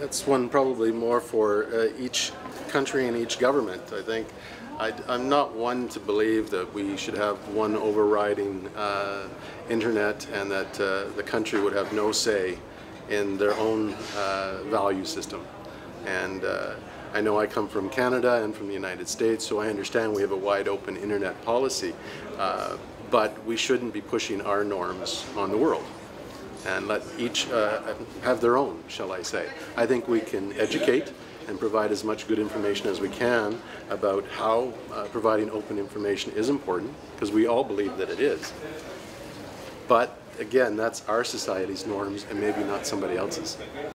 that's one probably more for uh, each country and each government. I think I, am not one to believe that we should have one overriding uh, internet and that uh, the country would have no say in their own uh, value system. And uh, I know I come from Canada and from the United States, so I understand we have a wide open internet policy, but we shouldn't be pushing our norms on the world and let each uh, have their own, shall I say. I think we can educate and provide as much good information as we can about how uh, providing open information is important, because we all believe that it is. But again, that's our society's norms and maybe not somebody else's.